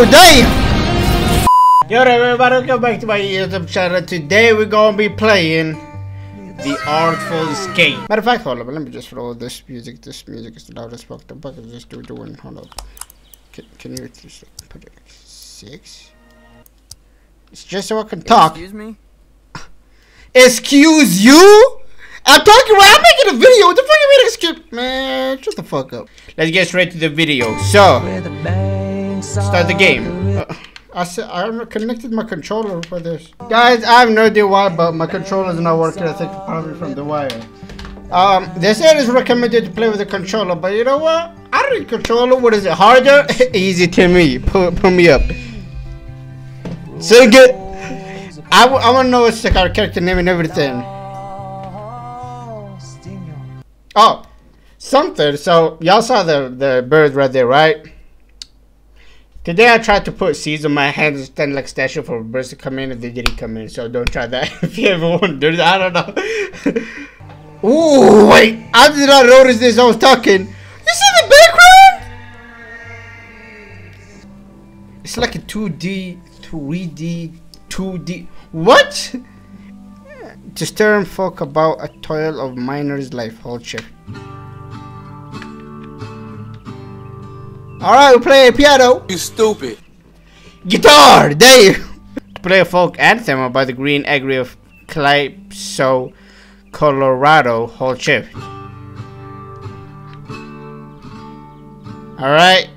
Bro, damn! Yo everybody, welcome back to my YouTube channel. Today we're gonna be playing The Artful Escape. Matter of fact, hold up, let me just roll this music. This music is loud as fuck. The fuck is this dude doing? Hold up. Can, can you just put it like six? It's just so I can talk. Excuse me? Excuse you? I'm talking right. I'm making a video. What the fuck you mean skip? Man, shut the fuck up. Let's get straight to the video. So, start the game. Uh, I said I connected my controller for this. Guys, I have no idea why, but my controller is not working. I think probably from the wire. Um, they said it's recommended to play with a controller, but you know what? I don't need controller. What is it? Harder? Easy to me. Put, put me up. So good. I, I want to know what's the character name and everything. Oh, something. So y'all saw the the bird right there, right? Today I tried to put seeds on my hands and stand like statue for birds to come in and they didn't come in. So don't try that if you ever want to do that. I don't know. Ooh, wait! I did not notice this. I was talking. You see the background? It's like a 2D, 3D, 2D. What? to stir folk about a toil of miner's life hardship. Alright, we play piano. You stupid. Guitar! There play a folk anthem about the green agri of Calypso, Colorado, hold shift. Alright.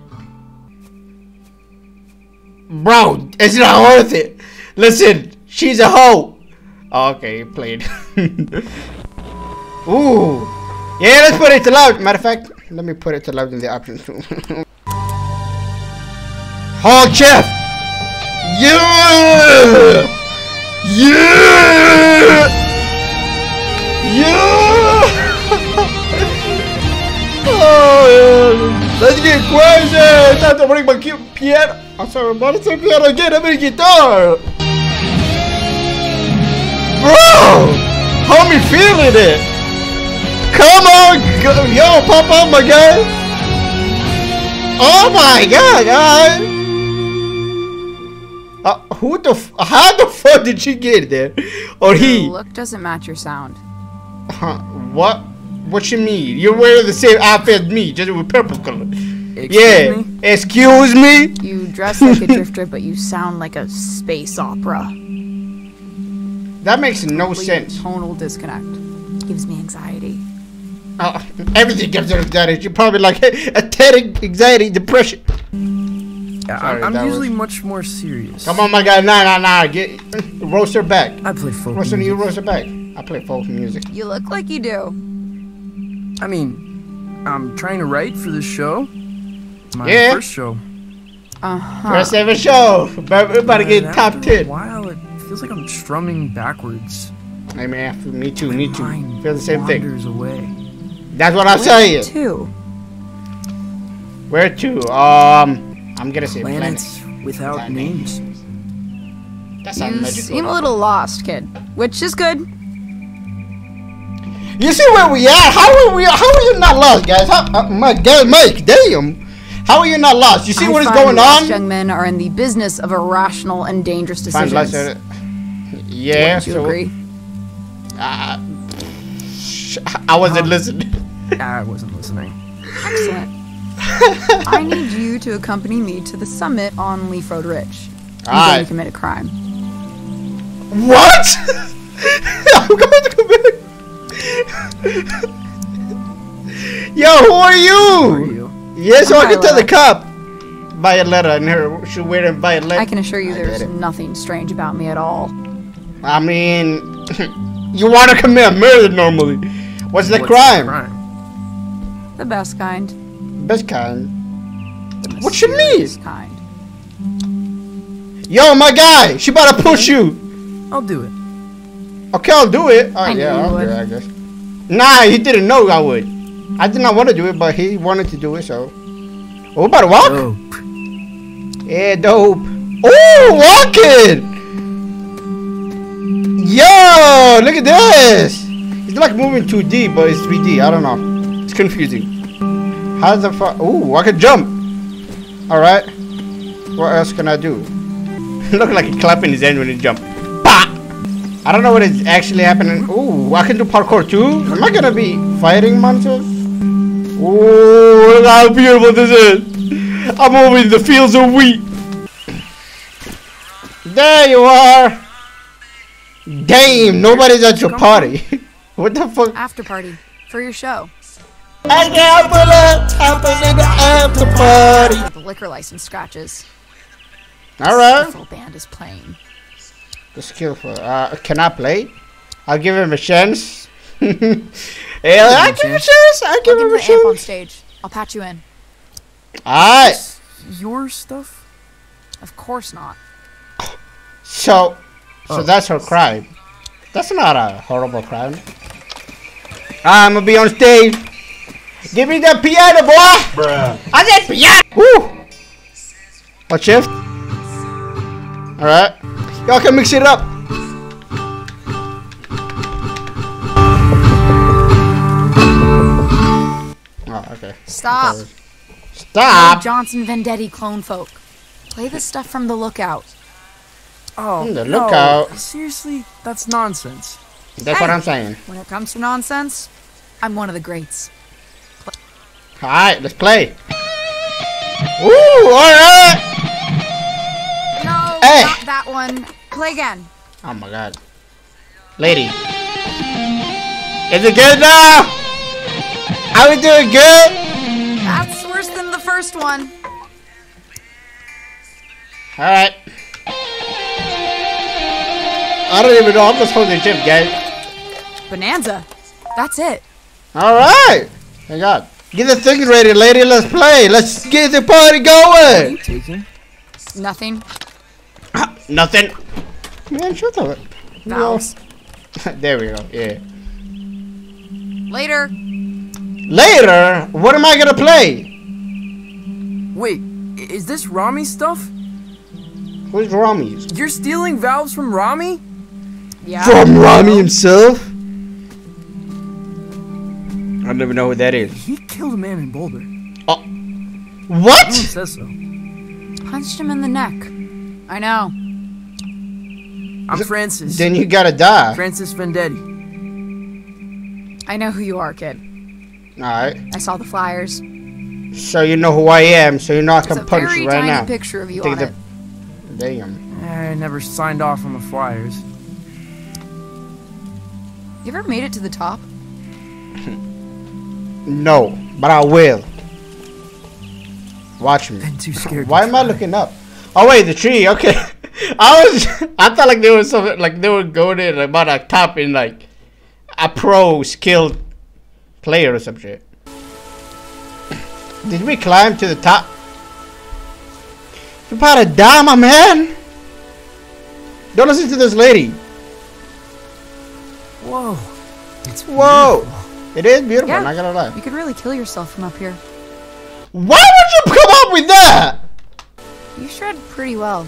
Bro, it's not worth it. Listen, she's a hoe. Oh, okay, played. Ooh. Yeah, let's put it to loud. Matter of fact, let me put it to loud in the options. Hog chef! Yeah! Yeah! Yeah! oh, yeah. Let's get crazy! Time to bring my cute piano. I'm sorry, I'm about to say piano again. I'm in guitar. Bro! Homie feeling it! Come on! Yo, pop up, my guy! Oh my god, guys! Uh, who the f how the fuck did she get there? Or he? Your look doesn't match your sound. Huh, what? What you mean? You're wearing the same outfit as me, just with purple color. Excuse yeah. Me? Excuse me? You dress like a drifter, but you sound like a space opera. That makes no sense. Tonal disconnect. Gives me anxiety. Uh, everything gives her anxiety. You're probably like attack, anxiety, depression. Yeah, Sorry, I'm, that usually was- much more serious. Come on, my guy. Nah, nah, nah. Get roast her back. I play folk Roast music. you roast her back. I play folk music. You look like you do. I mean, I'm trying to write for this show. My Yeah. first show. Uh huh. First ever show. But we're about to get And top 10. while, it feels like I'm strumming backwards. Hey, man. Me too, me too. Mind Feel the same thing. away. That's what I'm saying. Two. Where to? Um, I'm gonna say Planets planets. without Planet. names. That sounds You magical. seem a little lost, kid. Which is good. You see where we at? How are we? How are you not lost, guys? How, uh, my God, Mike, damn. How are you not lost? You see I what is going on? young men are in the business of irrational and dangerous decisions. lost, uh, Yeah. Wouldn't you so, agree? Uh, I wasn't listening. I wasn't listening. Excellent. I need you to accompany me to the summit on Leaf Road Ridge. I'm going to commit a crime. What? I'm going to commit. Yo, who are you? Who are you? Yeah, so I I'm can tell the Viola. cop. Violetta and her should wear it by a violet. I can assure you I there's nothing strange about me at all. I mean, you want to commit murder normally. What's the What's crime? crime? The best kind. Best kind. What you mean? kind. Yo, my guy, she about to push you. I'll do it. Okay, I'll do it. Oh, I yeah, I'll do it, I guess. Nah, he didn't know I would. I did not want to do it, but he wanted to do it, so. Oh, about to walk? Oh, Yeah, dope. Oh, walking! Yo, look at this! It's like moving 2D, but it's 3D. I don't know. It's confusing. How the fuck? Ooh, I can jump. All right. what else can I do? Look like he clapping his hand when he jump. Bah! I don't know what is actually happening. Ooh, I can do parkour too? Am I gonna be fighting monsters? Ooh, look how beautiful this is! I'm over in the fields of wheat! There you are! Damn, nobody's at your party. what the fuck? After party for your show. I can't pull up, in the after party. The liquor license scratches. Alright. The Full band is playing. The skillful. Uh, can I play? I'll give him a chance. yeah, I'll give him a chance. I'll give Plug him into a the amp on stage. I'll patch you in. Alright. Your stuff? Of course not. So, so Oh. that's her crime. That's not a horrible crime. I'm gonna be on stage. Give me the piano, boy. Bruh. I said piano. Woo. What shift? All right. Y'all can mix it up. Oh, okay. Stop. Stop. Johnson Vendetti clone folk. Play the stuff from the lookout. Oh, the no. lookout. Seriously, that's nonsense. That's what I'm saying. When it comes to nonsense, I'm one of the greats. All right, let's play. Ooh, all right. No, Hey. not that one. Play again. Oh my god. Lady. Is it good now? Are we doing good? That's worse than the first one. Alright. I don't even know. I'm just holding the gym, guys. Bonanza. That's it. Alright. Thank God. Get the thing ready, lady. Let's play. Let's get the party What are going. you taking? Nothing. Nothing. Man, shut up. Valves. there we go. Yeah. Later. Later, what am I gonna play? Wait, is this Rami stuff? Who's Rami's? You're stealing valves from Rami? Yeah. From Rami himself? I don't even know who that is. He killed a man in Boulder. Oh. What? It says so. Punched him in the neck. I know. I'm Francis. Then you gotta die. Francis Vendetti. I know who you are, kid. Alright. I saw the flyers. So you know who I am, so you know I It's can a punch very you right tiny now. picture of you Take on the- it. Damn. Eh, I never signed off on the flyers. You ever made it to the top? No, but I will. Watch me. Been too scared. Why am I looking up? Oh wait, the tree. Okay, I was. I thought like there was something like they were going in about a top in like a pro skilled player or some shit. Did we climb to the top? You about to die, my man. Don't listen to this lady. Whoa. It's Whoa, it is beautiful. Yeah. Not gonna lie. You could really kill yourself from up here. Why would you come up with that? You shred pretty well.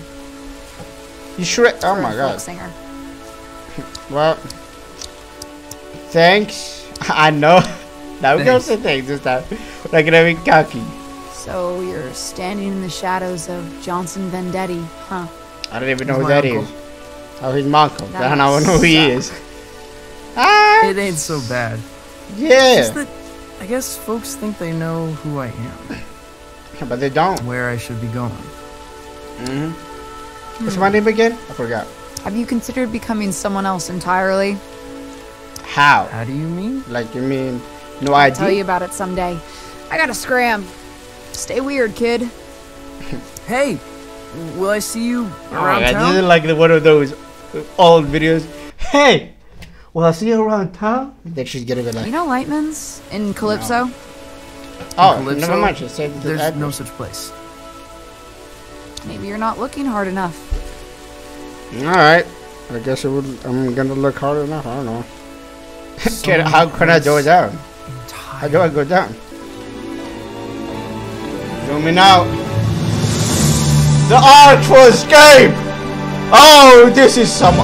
You shred. Oh my god. singer. Well, thanks. I know. Now we gonna Thanks. say thanks this time. We're not gonna be cocky. So you're standing in the shadows of Johnson Vendetti, huh? I don't even know He's who my that is. uncle. Oh, he's my uncle. That I don't know who he is. Ah, It ain't so bad. Just yeah. that I guess folks think they know who I am, But they don't. where I should be going. Mm-hmm. What's my name again? I forgot. Have you considered becoming someone else entirely? How? How do you mean? Like you mean no I'll idea? tell you about it someday. I gotta scram. Stay weird, kid. Hey, will I see you Oh my around god, town? this is like the, one of those old videos. Hey, well I see you around town. I think she's gonna be You know Lightman's in Calypso? oh, Calypso, never mind. She said There's address. no such place. Maybe you're not looking hard enough. All right. I guess it would. I'm gonna look hard enough. I don't know. can, how can I go down? How do I go down? Zooming out. The artful escape. Oh, this is some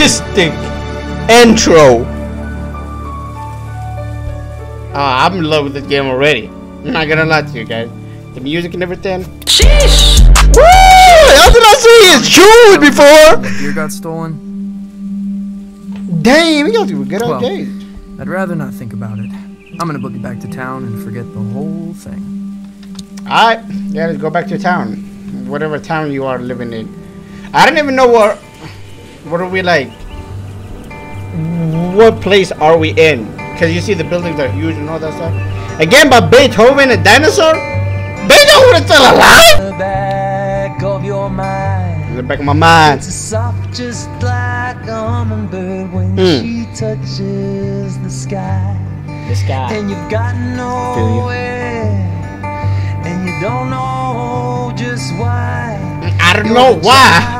artistic intro. Ah, I'm in love with this game already. I'm not gonna lie to you guys. The music and everything. Sheesh! Woo! How did I see his shoes before? Beer got stolen. Damn, we got to good Well. old days. I'd rather not think about it. I'm gonna book it back to town and forget the whole thing. Alright, yeah, let's go back to town. Whatever town you are living in. I don't even know what what are we like what place are we in? Cause you see the buildings are huge and all that stuff. Again by Beethoven a dinosaur? Beethoven is still alive? the back of your mind. In the back of my mind. It's soft just like a hummingbird when Hmm. she touches the sky. This guy. And you've got Feel nowhere. And you don't know just why. I don't know the why.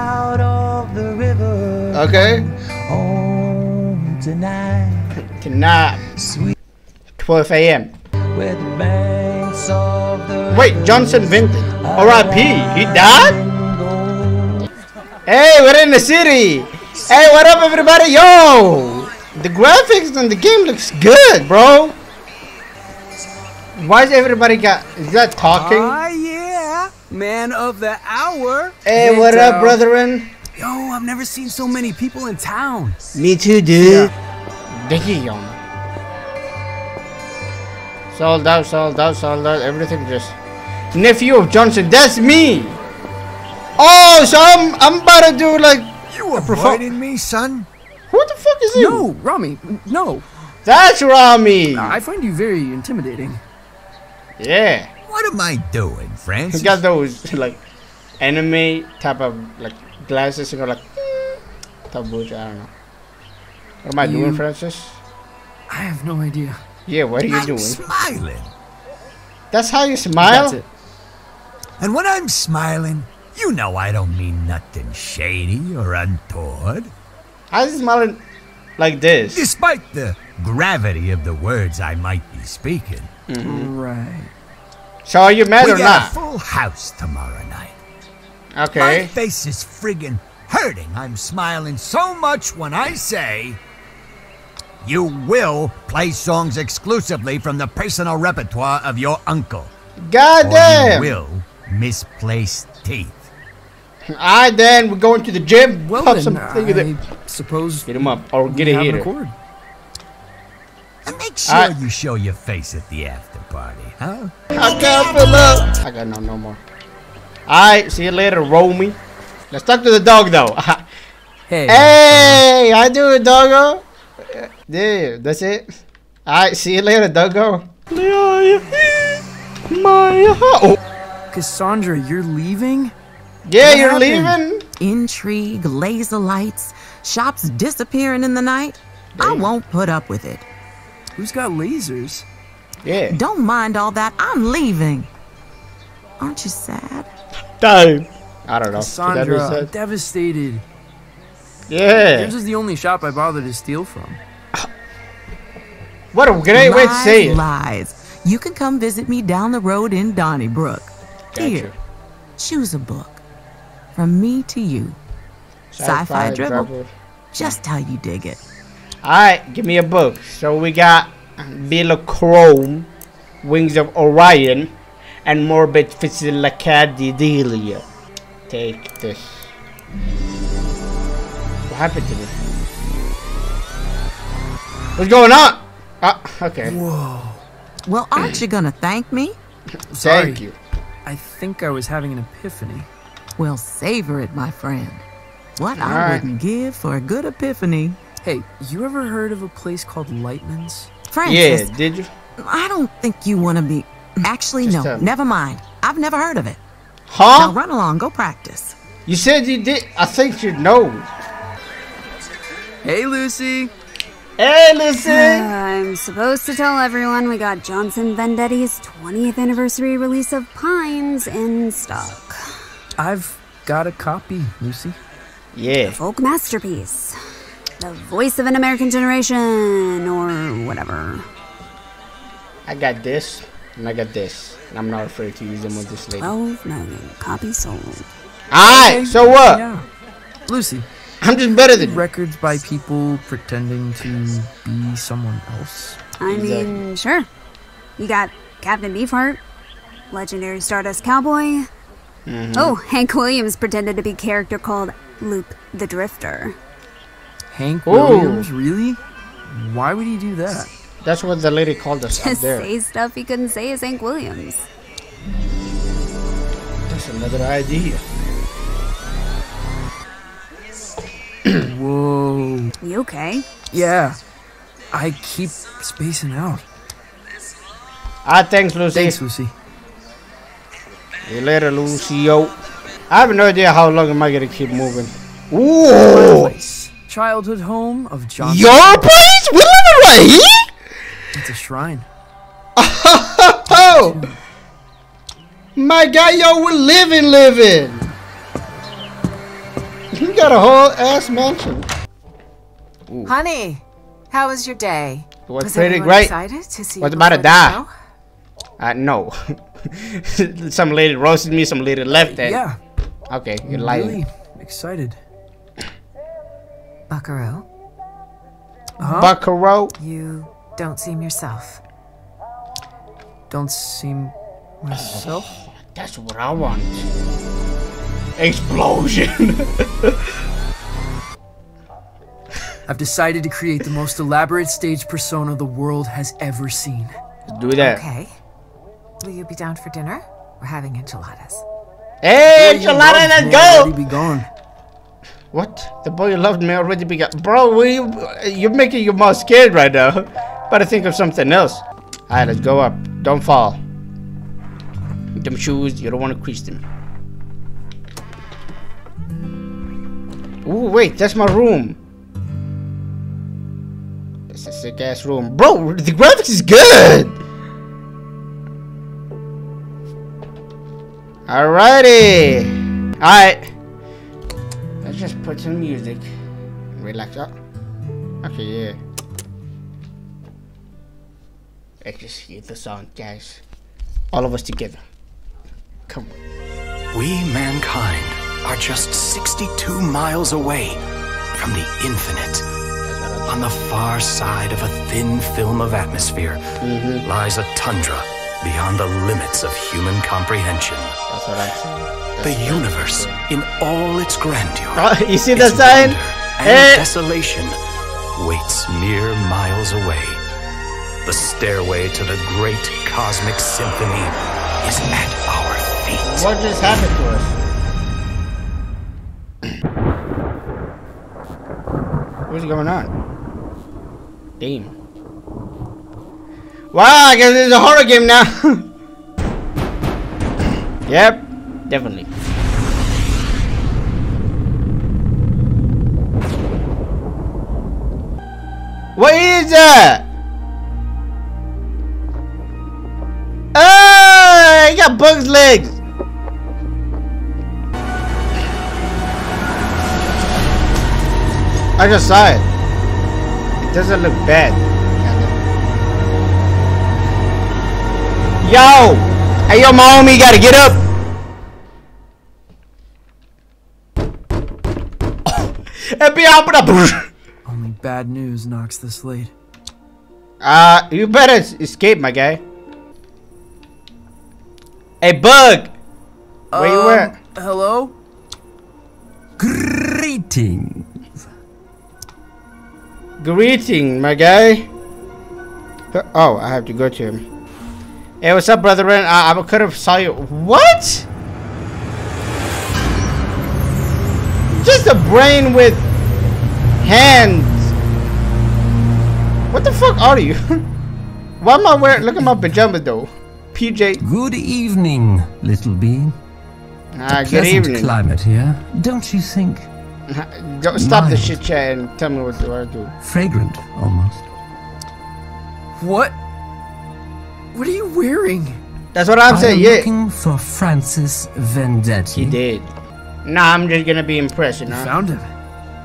Okay. Home tonight. Tonight. Sweet 12 a.m. where the banks of the Wait, Johnson Vinton. R.I.P. He died? Hey, we're in the city. Hey, what up, everybody? Yo, the graphics in the game looks good, bro. Why is everybody got? Is that talking? Ah, yeah. Man of the hour. hey, what up, brethren? Yo, I've never seen so many people in town. Me too, dude. Damn. Sold out, sold out, sold out. Everything just. Nephew of Johnson. That's me. Oh, so I'm I'm about to do like. You A provo- avoiding me, son? What the fuck is you? No, Rami, no. That's Rami. I find you very intimidating. Yeah. What am I doing, He Francis? got those like anime type of like glasses, you know, like hmm, of bullshit. I don't know. What am I doing, Francis? I have no idea. Yeah, what are you I'm doing? smiling. That's how you smile. That's it. And when I'm smiling, you know I don't mean nothing shady or untoward. I was smiling like this. Despite the gravity of the words I might be speaking. Mm-hmm. Right. So are you mad we or got not? a full house tomorrow night. My face is friggin' hurting. I'm smiling so much when I say you will play songs exclusively from the personal repertoire of your uncle. God Or you will misplace teeth. Alright then, we're going to the gym. Well Pop then, some I thing of it. suppose Get him up or get a have an heater. accord. And make sure I- you show your face at the after party, huh? I can't fill up. I got no no more. Alright, see you later, Romy. Let's talk to the dog though. Hey. Hey, I do it, doggo. Yeah, that's it. Alright, see you later, doggo. My oh, Cassandra, you're leaving? yeah, What you're happened? leaving? Intrigue, laser lights, shops disappearing in the night. I won't put up with it. Who's got lasers? Yeah. Don't mind all that. I'm leaving. Aren't you sad? Time. I don't know. Is Cassandra, I'm devastated. Yeah. Yours is the only shop I bother to steal from. What a great way to say it. lies. You can come visit me down the road in Donnybrook. Here, Gotcha. choose a book. From me to you. Sci-fi dribble. Just how you dig it. Alright, give me a book. So we got Bill of Chrome, Wings of Orion, and Morbid Physilicadidelia. Take this. What happened to this? What's going on? Ah, okay. Whoa. Well, aren't you gonna thank me? Sorry. Thank you. I think I was having an epiphany. Well, savor it, my friend. What I Alright. wouldn't give for a good epiphany. Hey, you ever heard of a place called Lightman's? Francis, Yeah, did you? I don't think you want to be. Actually, Just no, never mind. I've never heard of it. Now Huh? run along, go practice. You said you did. I think you know. Hey, Lucy. Hey, listen. Uh, I'm supposed to tell everyone we got Johnson Vendetti's 20th anniversary release of Pines in stock. I've got a copy, Lucy. Yeah. Folk masterpiece. The voice of an American generation, or whatever. I got this, and I got this. And I'm not afraid to use them on this lady. 12 million copies sold. Alright, so what? Yeah. Lucy, I'm just better than records by people pretending to be someone else. I Exactly. mean, sure. You got Captain Beefheart, legendary Stardust Cowboy. Mm-hmm. Oh, Hank Williams pretended to be a character called Luke the Drifter. Hank Ooh. Williams, really? Why would he do that? That's what the lady called us To up there. say stuff he couldn't say as Hank Williams. That's another idea. Whoa. You okay? Yeah. I keep spacing out. Ah, thanks, Lucy. Thanks, Lucy. See you later, Lucio. I have no idea how long am I gonna keep moving. Ooh! Childhood home of John. Your place? We living right here? It's a shrine. Oh! My guy, yo, we're living, living. You got a whole ass mansion. Honey, how was your day? It was was pretty great. excited to see Was you about to before the die. show? Uh, no. some lady roasted me, some lady left it. Yeah. Okay, you're lying. Really excited. Buckaroo, Huh? Buckaroo. you don't seem yourself. Don't seem myself. That's what I want. Explosion. I've decided to create the most elaborate stage persona the world has ever seen. Do that. Okay. Will you be down for dinner? We're having enchiladas. Hey, enchilada, let's go. Be gone. What? The boy you loved me already began. Bro, you, you're making your mom scared right now. Better think of something else. Alright, let's go up. Don't fall. Them shoes, you don't want to crease them. Ooh, wait, that's my room. That's a sick ass room. Bro, the graphics is good! Alrighty! Alright. Let's just put some music. Relax up. Okay, yeah. Let's just hear the song, guys. All of us together. Come on. We, mankind, are just 62 miles away from the infinite. On the far side of a thin film of atmosphere lies a tundra beyond the limits of human comprehension. That's what I'm saying. The universe, in all its grandeur, Oh, you see the sign? and Eh. desolation, waits mere miles away. The stairway to the great cosmic symphony is at our feet. What just happened to us? What's going on? Damn. Wow, I guess it's a horror game now. yep, definitely. What is that? Got bug's legs. I just saw it. It doesn't look bad. Yo! Hey, yo, my homie, you gotta get up. FBI, open up. Only bad news knocks this late. Uh, you better escape, my guy. Hey, Bug! Where you Um, at? Hello? Greetings. Greeting, my guy. Oh, I have to go to him. Hey, what's up, brethren? I, I could have saw you. What? Just a brain with hands. What the fuck are you? Why am I wearing? Look at my pajamas though. PJ. Good evening, little being. Ah, good Pleasant evening. climate here, don't you think? Don't stop the Mild. shit chat and tell me what do I do. Fragrant, almost. What? What are you wearing? That's what I'm I saying. am Yeah, looking for Francis Vendetti. he did. Nah, I'm just gonna be impressed, you know. Found him.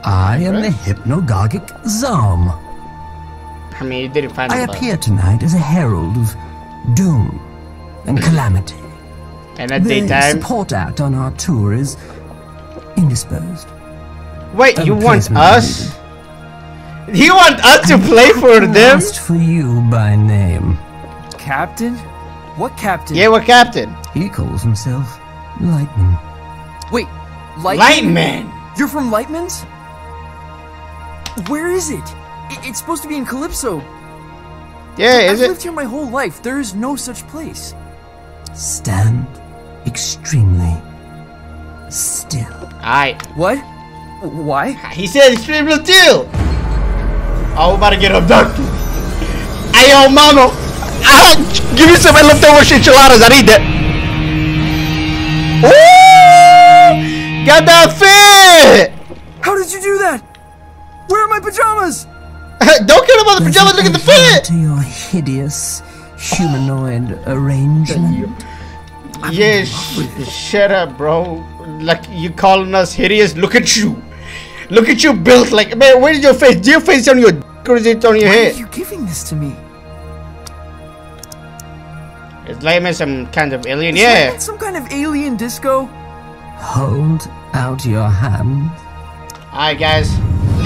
I am the hypnagogic Zom. I mean, you didn't find I him, but- appear tonight as a herald of doom and calamity. And at the daytime. support act on our tour is indisposed. Wait, you want Unpleasant us? You want us to play for them? Asked for you by name. Captain? What captain? Yeah, what captain? He calls himself Lightman. Wait, Lightman? Lightman. You're from Lightman's? Where is it? It's supposed to be in Calypso. Yeah, is I've it? lived here my whole life. There is no such place. Stand extremely still. Alright. What? Why? He said extremely still. Oh, we're about to get abducted. Hey, yo, mama. Ah, give me some leftover enchiladas. I need that. Ooh! Got that fit! How did you do that? Where are my pajamas? Don't care about the Does pajamas. Look at the adhere fit. To your hideous humanoid arrangement. Yes, shut up, bro. Like you calling us hideous? Look at you. Look at you built like man. Where's your face? Do your face on your d- or is it on your Why head? are you giving this to me? It's like me some kind of alien. Is Yeah. that some kind of alien disco? Hold out your hand. Alright, guys.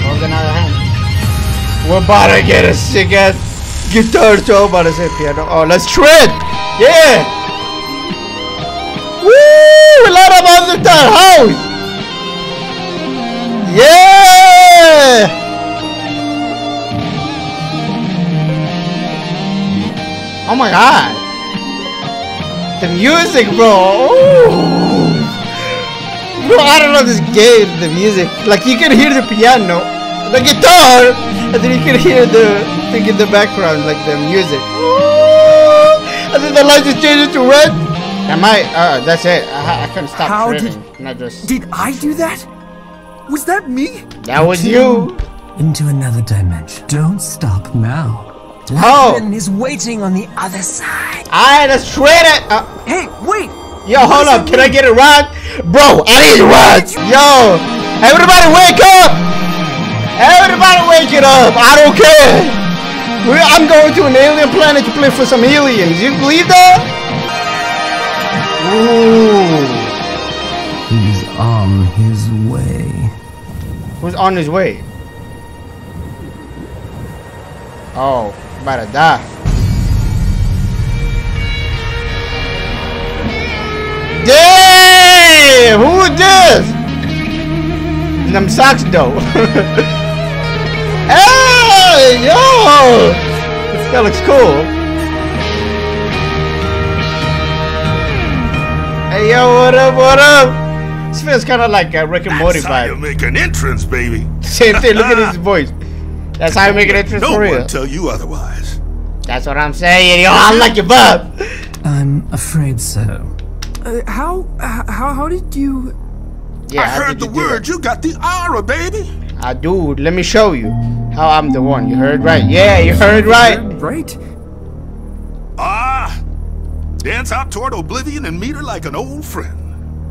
Hold another hand. We're about to get a sick ass guitar show. Say piano. Oh, let's shred. Yeah. Woo! Light up on the entire house. Yeah. Oh my god. The music, bro. Ooh. Bro, I don't know this game, the music. Like you can hear the piano, the guitar, and then you can hear the thing in the background, like the music. Ooh. And then the lights just changes to red. Am I? Uh, that's it. I, I couldn't stop How shredding. Not just. Did I do that? Was that me? That was you. Into another dimension. Don't stop now. Oh. Lightman is waiting on the other side. Alright, let's shred it. Uh, Hey, wait! yo, hold up. Can I get a ride? Bro, I need a ride. Yo, everybody wake up. Everybody wake it up. I don't care. We- I'm going to an alien planet to play for some aliens. You believe that? Ooh. He's on his way. Who's on his way? Oh, about to die. Damn! Who is this? Them socks though. hey, yo! This guy looks cool. Hey, yo, what up, what up? This feels kind of like a Rick and Morty That's how you make an entrance, baby. Same thing, look at his voice. That's how you make an entrance no for real. one tell you otherwise. That's what I'm saying, yo. I like your bub. I'm afraid so. Uh, how, how, how did you? Yeah, I how heard did the you do word. that? You got the aura, baby. Ah, dude, let me show you how I'm the one. You heard right? Yeah, you heard right. Right. Ah, dance out toward oblivion and meet her like an old friend.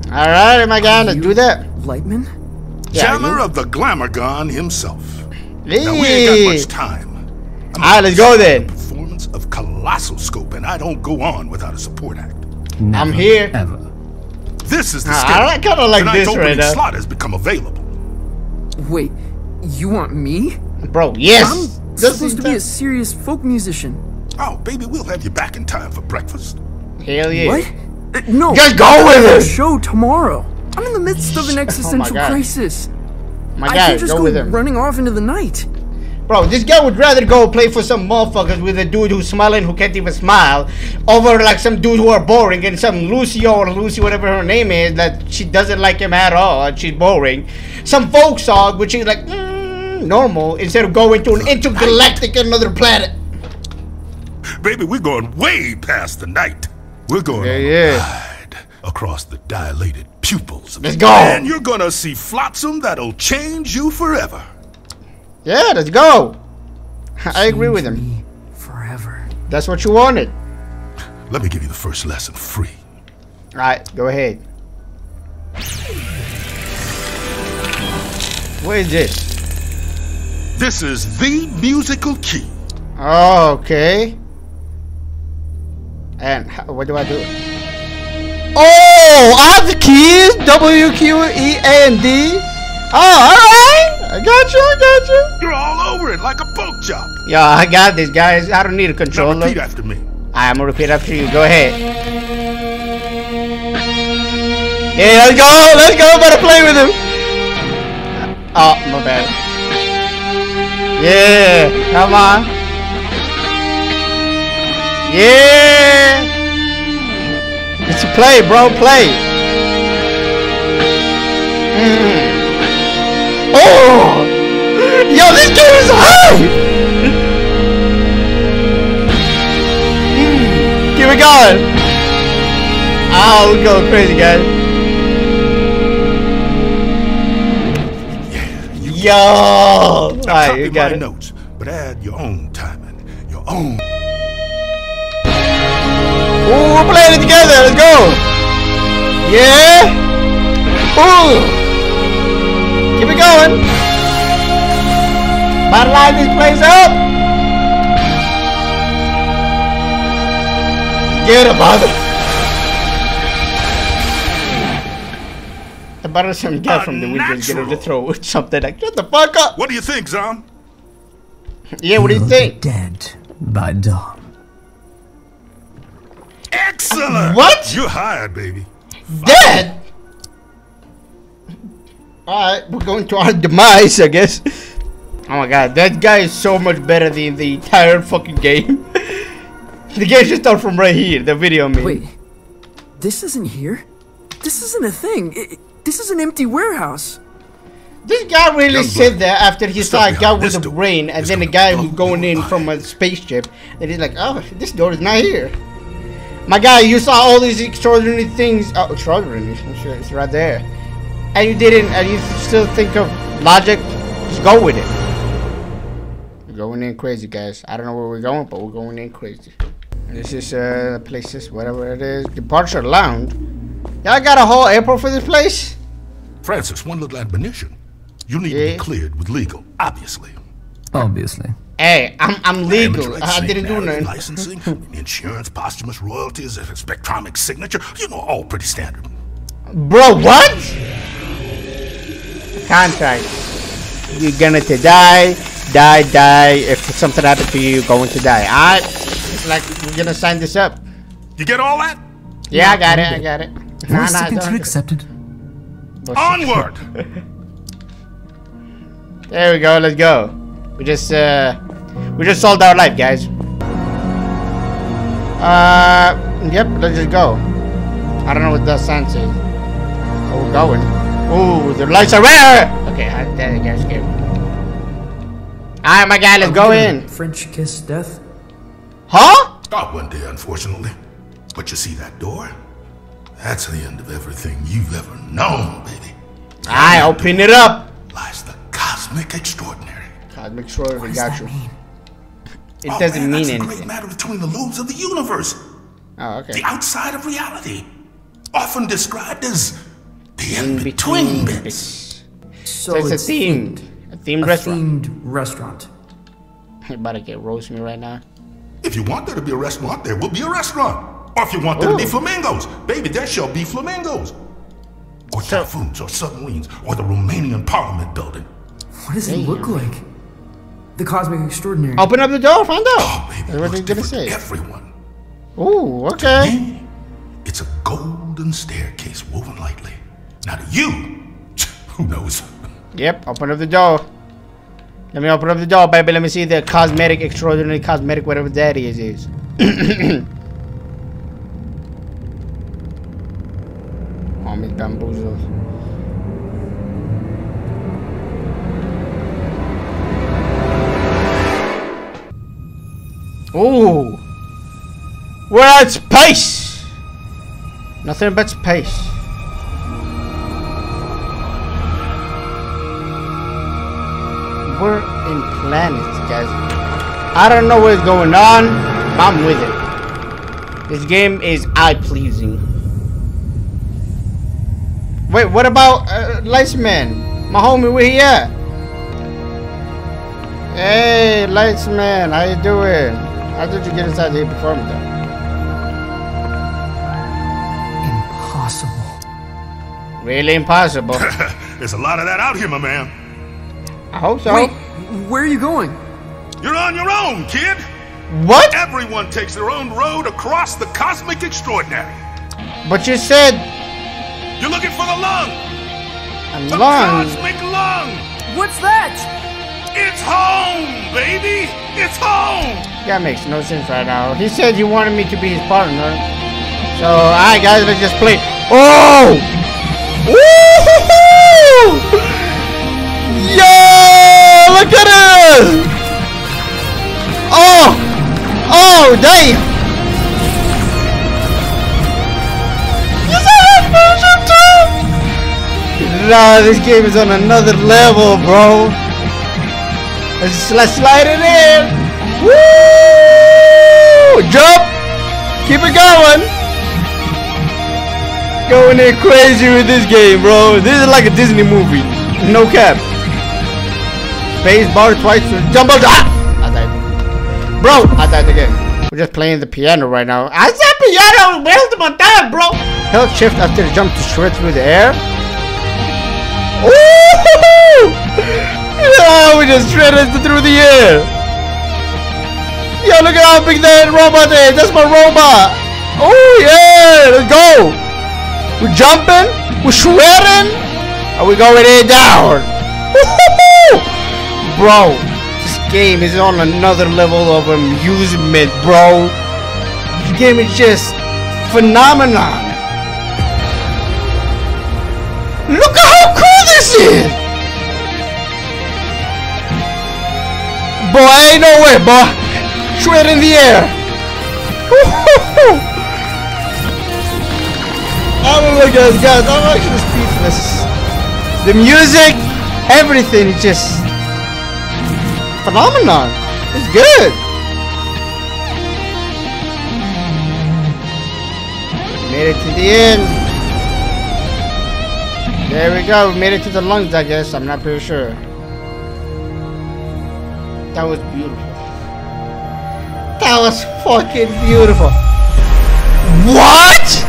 All right, am I gonna do that. Lightman? Yeah, Jammer you- of the Glamourgon himself. Now we ain't got much time. All right, let's go then. Performance of colossal scope, and I don't go on without a support act. Never, I'm here. Ever. This is the Ah, I schedule. like- kinda like Tonight's this right opening now. slot has become available. Wait, you want me? Bro, yes. I'm This supposed to be a serious folk musician. Oh, baby, we'll have you back in time for breakfast. Hell yeah. What? Uh, no. Just go with I it. Show tomorrow. I'm in the midst of an existential Oh my existential God. crisis. My I guy, can't just go go with him. running off into the night. Bro, this guy would rather go play for some motherfuckers with a dude who's smiling who can't even smile over like some dude who are boring and some Lucio or Lucy, whatever her name is, that she doesn't like him at all and she's boring. Some folk song which is like mm, normal instead of going to an intergalactic another planet. Baby, we're going way past the night. We're going Yeah, yeah. ride across the dilated pupils. Let's go. And you're gonna see flotsam that'll change you forever. Yeah, let's go. I agree with him. Forever. That's what you wanted. Let me give you the first lesson free. Alright, go ahead. What is this? This is the musical key. Oh, okay. And how, what do I do? Oh, I have the keys. W, Q, E, A, and D. Ah, oh, alright. I got you, I got you. You're all over it like a pork chop. Yeah, I got this, guys. I don't need a Now controller. repeat after me. I'm gonna repeat after you. Go ahead. Hey, let's go! Let's go! I'm about to play with him. Oh, my bad. Yeah, come on. Yeah. It's a play, bro. Play. Mm. Oh! Yo, this game is high! mm. Keep it going. Oh, we're going crazy, guys. Yo! Alright, you got it. notes, but add your own timing, your own. Ooh, we're playing it together. Let's go. Yeah. Ooh. Keep it going. About to line this place up. Get it, mother. The better some guy from the windows get in the throat something like, shut the fuck up. What do you think, Zom? Yeah, what do you think? Dead by dawn. Excellent. What? You're hired, baby. Dead? Alright, we're going to our demise, I guess. Oh my god, that guy is so much better than the entire fucking game. the game should start from right here, the video me. Wait, this isn't here? This isn't a thing. It, this is an empty warehouse. This guy really said that after he saw a guy with a brain and then a guy who's going in from a spaceship. And he's like, oh, this door is not here. My guy, you saw all these extraordinary things. Oh, extraordinary. Sure, it's right there. And you didn't, and you still think of logic. Just go with it. We're going in crazy, guys. I don't know where we're going, but we're going in crazy. This is uh, the places, whatever it is. Departure lounge. Y'all got a whole airport for this place? Francis, one little admonition. You need yeah. to be cleared with legal, obviously. Obviously. Hey, I'm I'm legal. I didn't do nothing. Licensing, insurance, posthumous royalties, a spectromic signature. You know, all pretty standard. Bro, what? Contract. You're gonna to die, die, die. If something happens to you, you're going to die. Alright? It's like we're gonna sign this up. You get all that? Yeah, I got it. I got it. Voice nah, signature accepted. Onward! there we go, let's go. We just uh we just solved our life, guys. Uh yep, let's just go. I don't know what that sign says. Oh, we're going. Oh, the lights are red! Okay, I that guy's scared. Alright, my guy, let's go in. French kiss death? Huh? Not one day, unfortunately. But you see that door? That's the end of everything you've ever known, baby. I open it up. Lies the cosmic extraordinary. Cosmic extraordinary, got you. Mean? It oh, doesn't man, mean that's anything. the great matter between the lobes of the universe. Oh, okay. The outside of reality, often described as the in between bits. So, so it's, it's, a themed, themed, a restaurant. Themed restaurant. You're about to get roast me right now. If you want there to be a restaurant, there will be a restaurant. Or if you want there Ooh. to be flamingos, baby, there shall be flamingos. Or so, typhoons, or submarines, or the Romanian Parliament building. What does Damn. it look like? The cosmic extraordinary. Open up the door, find out. Oh, baby, That's what they're gonna say. Everyone. Ooh, okay. Me, it's a golden staircase woven lightly. Now to you, who knows? Yep, open up the door. Let me open up the door, baby. Let me see the cosmetic, extraordinary cosmetic, whatever that is. is. Mommy bamboozled. Ooh! We're at space! Nothing but space. We're in planets, guys. I don't know what's going on, I'm with it. This game is eye-pleasing. Wait, what about uh, Lightsman? My homie, where he at? Hey, Lightsman, how you doing? How did you get inside here before me, though? Impossible. Really impossible. There's a lot of that out here, my man. I hope so. Wait, where are you going? You're on your own, kid. What? Everyone takes their own road across the cosmic extraordinary. But you said You're looking for the lung. a The lung. cosmic lung. What's that? It's home, baby. It's home. That makes no sense right now. He said he wanted me to be his partner. So, alright guys, let's just play. Oh! Woo! Yo! Look at this! Oh! Oh, damn! Yes, I have motion too! Nah, this game is on another level, bro. Let's, let's slide it in. Woo! Jump! Keep it going! Going in crazy with this game, bro. This is like a Disney movie. No cap. Space bar twice to jump out. Ah! I died. Bro, I died again. We're just playing the piano right now. I said piano! Where's my time, bro? Held shift after the jump to shred through the air. Ooh! Yeah, we just shredded through the air. Yo, look at how big that robot is. That's my robot. Oh, yeah. Let's go. We're jumping. We're shredding. And we're going in down. Woo-hoo-hoo! Bro, this game is on another level of amusement, bro. This game is just phenomenon. Look at how cool this is! Boy, ain't no way, boy. Straight in the air. I don't know, guys. I'm actually speechless. The music, everything just phenomenon. It's good. Made it to the end. There we go. We made it to the lungs, I guess. I'm not pretty sure. That was beautiful. That was fucking beautiful. What?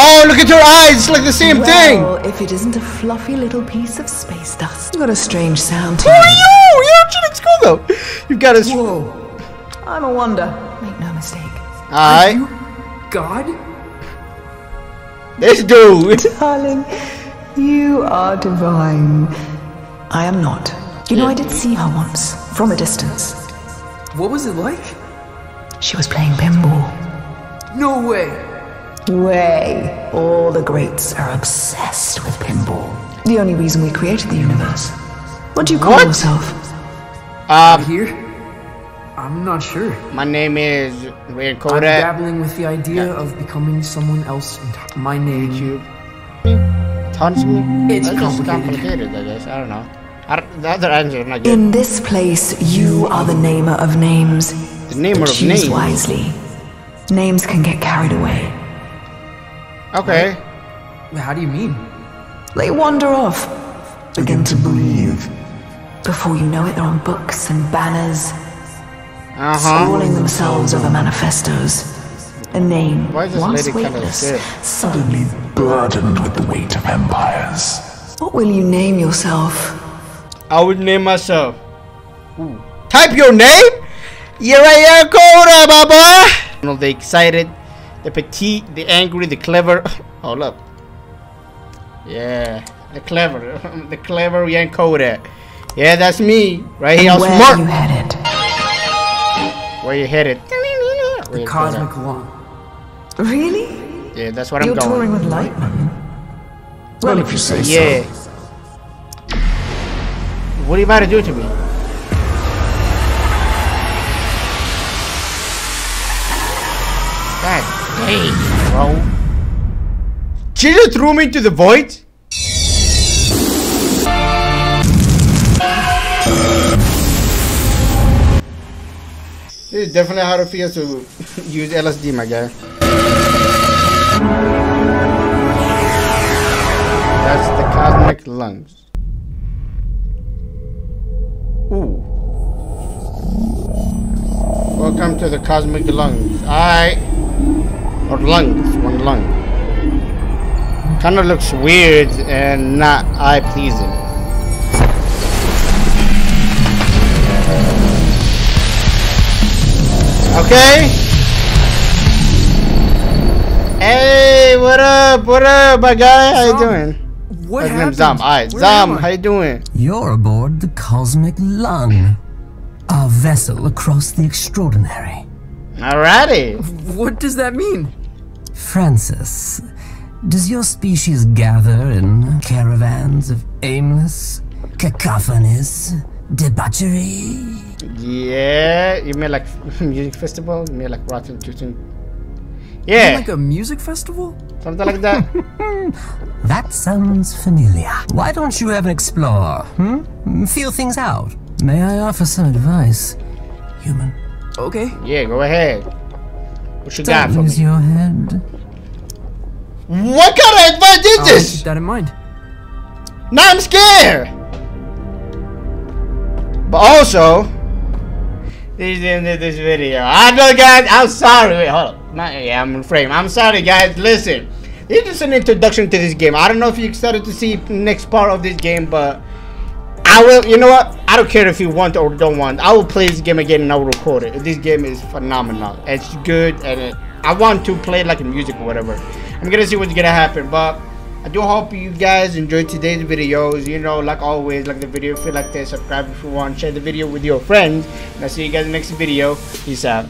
Oh, look at your eyes. It's like the same thing. Well, if it isn't a fluffy little piece of space dust. You got a strange sound Who are you? Yo, she looks cool though. You've got a. Whoa. I'm a wonder. Make no mistake. Alright. God? This dude. Darling, you are divine. I am not. You know, I did see her once, from a distance. What was it like? She was playing pinball. No way. Way. All the greats are obsessed with pinball. The only reason we created the universe. What do you call What? yourself? Um, Here? I'm not sure. my name is Ray I'm dabbling with the idea of becoming someone else. My name. YouTube. Tons me. It's That's complicated. complicated, I guess. I don't know. I don't, the other answer is not good. In this place, you are the namer of names. The namer But of choose names. wisely. Names can get carried away. Okay. How do you mean? They wander off. Begin to breathe. Before you know it, they're on books and banners, Uh scrawling themselves over manifestos. A name, Why is this once lady kind of weightless, suddenly Burdened with the weight of empires. What will you name yourself? I would name myself. Ooh. Type your name. Here I am, Koda, my boy. You know, the excited, the petite, the angry, the clever. Hold up. Yeah, the clever, the clever Yankoda. Yeah, that's me, right here. I'm Where smart. you headed? Where you headed? The cosmic one. Really? Yeah, that's what You're I'm going. touring with Lightman? Well, if you say Yeah. What are you about to do to me? God dang, bro. She just threw me into the void? This is definitely how it feels to use LSD, my guy. That's the cosmic lungs. Ooh. Welcome to the cosmic lungs. I or lungs, one lung. Kind of looks weird and not eye pleasing. Okay. Hey, what up? What up, my guy? How you doing? What His happened? name's Zom. Alright, Where Zom, how you doing? You're aboard the Cosmic Lung, our vessel across the extraordinary. Alrighty. What does that mean? Francis, does your species gather in caravans of aimless, cacophonous debauchery? Yeah, you mean like music festival? You mean like Rotten Tuesday? You Yeah, Like a music festival? something like that. That sounds familiar. Why don't you ever explore? Hmm? Feel things out. May I offer some advice, human? Okay. yeah, go ahead. What you got for me? your head. What kind of advice is I'll this? keep that in mind. Now I'm scared. But also, this is the end of this video. I know, guys. I'm sorry. Wait, hold up. My, yeah, I'm in frame. I'm sorry, guys. Listen, this is an introduction to this game. I don't know if you're excited to see next part of this game, but I will. You know what? I don't care if you want or don't want. I will play this game again and I will record it. This game is phenomenal. It's good, and it, I want to play like music or whatever. I'm gonna see what's gonna happen, but. I do hope you guys enjoyed today's videos. You know, like always, like the video if you like this, subscribe if you want, share the video with your friends. And I'll see you guys in the next video. Peace out.